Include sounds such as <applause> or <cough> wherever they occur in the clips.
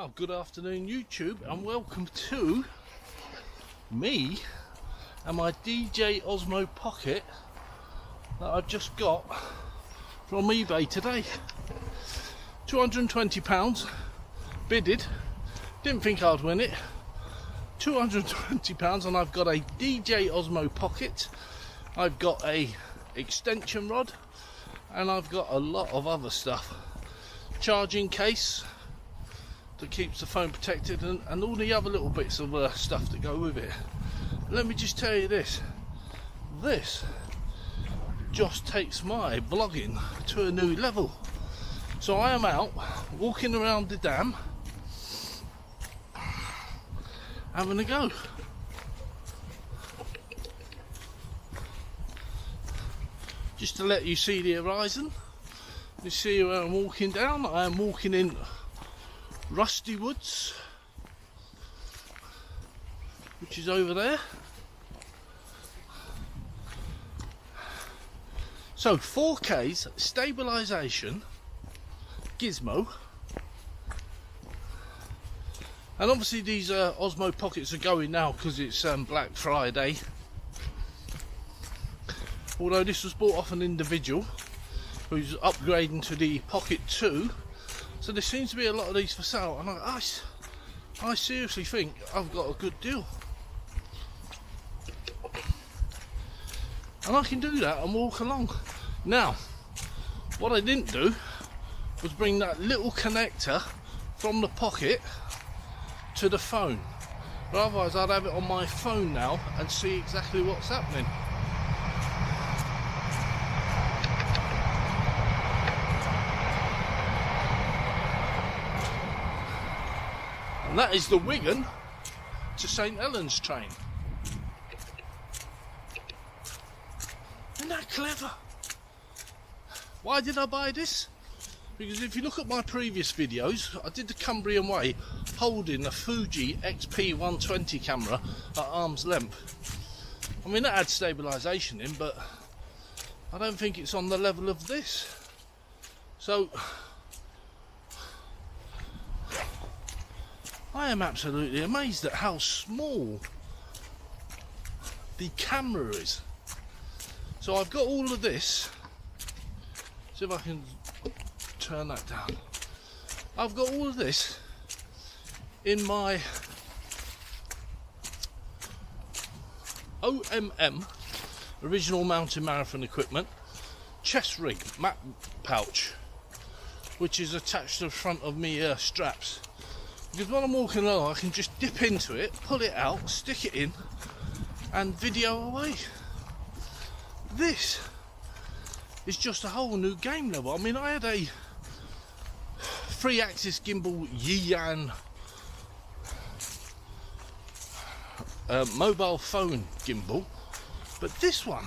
Well, good afternoon, YouTube, and welcome to me and my DJI Osmo Pocket that I've just got from eBay today. £220 bidded, didn't think I'd win it. £220 and I've got a DJI Osmo Pocket, I've got a extension rod, and I've got a lot of other stuff. Charging case, that keeps the phone protected and, and all the other little bits of uh, stuff that go with it. Let me just tell you this this just takes my vlogging to a new level. So I am out walking around the dam having a go. Just to let you see the horizon. You see where I'm walking down. I am walking in Rusty Woods, which is over there. So 4K's stabilisation gizmo and obviously these uh, Osmo pockets are going now because it's um, Black Friday although this was bought off an individual who's upgrading to the Pocket 2 so there seems to be a lot of these for sale, and I, I, I seriously think I've got a good deal. And I can do that and walk along. Now, what I didn't do was bring that little connector from the pocket to the phone. But otherwise I'd have it on my phone now and see exactly what's happening. And that is the Wigan to St Helens train. Isn't that clever? Why did I buy this? Because if you look at my previous videos, I did the Cumbrian Way holding a Fuji XP120 camera at arm's length. I mean that had stabilisation in, but I don't think it's on the level of this. So I am absolutely amazed at how small the camera is. So I've got all of this. See if I can turn that down. I've got all of this in my OMM original mountain marathon equipment chest rig map pouch which is attached to the front of me uh, straps because when I'm walking along I can just dip into it, pull it out, stick it in and video away. This is just a whole new game level. I mean I had a three axis gimbal Zhiyun uh, mobile phone gimbal but this one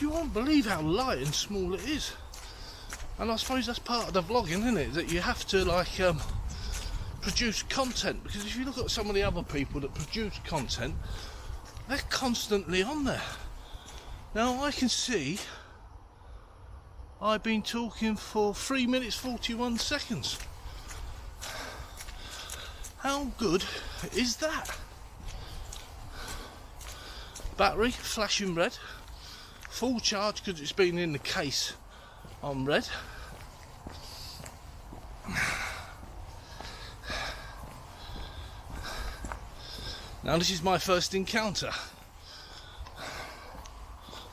you won't believe how light and small it is and I suppose that's part of the vlogging isn't it that you have to like um, produce content because if you look at some of the other people that produce content they're constantly on there. Now I can see I've been talking for 3 minutes 41 seconds. How good is that? Battery flashing red. Full charge because it's been in the case on red Now this is my first encounter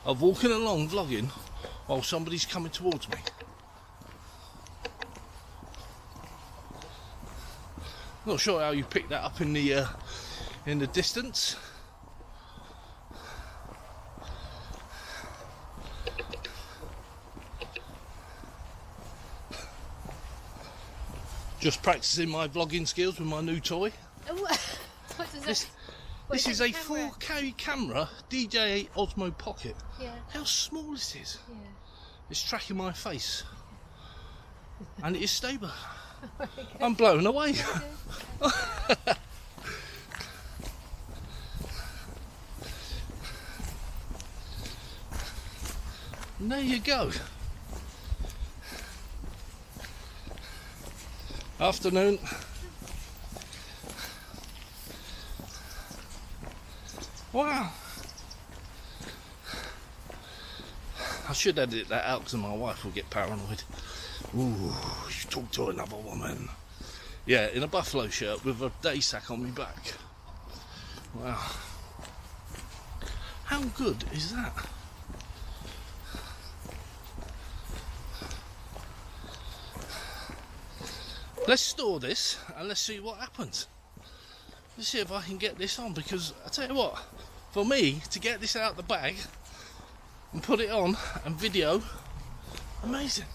of walking along vlogging while somebody's coming towards me. Not sure how you pick that up in the uh, in the distance. Just practicing my vlogging skills with my new toy. <laughs> what does this, this is a camera? 4K camera, DJI Osmo Pocket. Yeah. How small this is. Yeah. It's tracking my face. <laughs> and it is stable. <laughs> I'm blown away. and <laughs> there you go. Afternoon. Wow. I should edit that out because my wife will get paranoid. Ooh, you talk to another woman. Yeah, in a buffalo shirt with a day sack on my back. Wow. How good is that? Let's store this and let's see what happens. Let's see if I can get this on because I tell you what, for me to get this out the bag and put it on and video, amazing.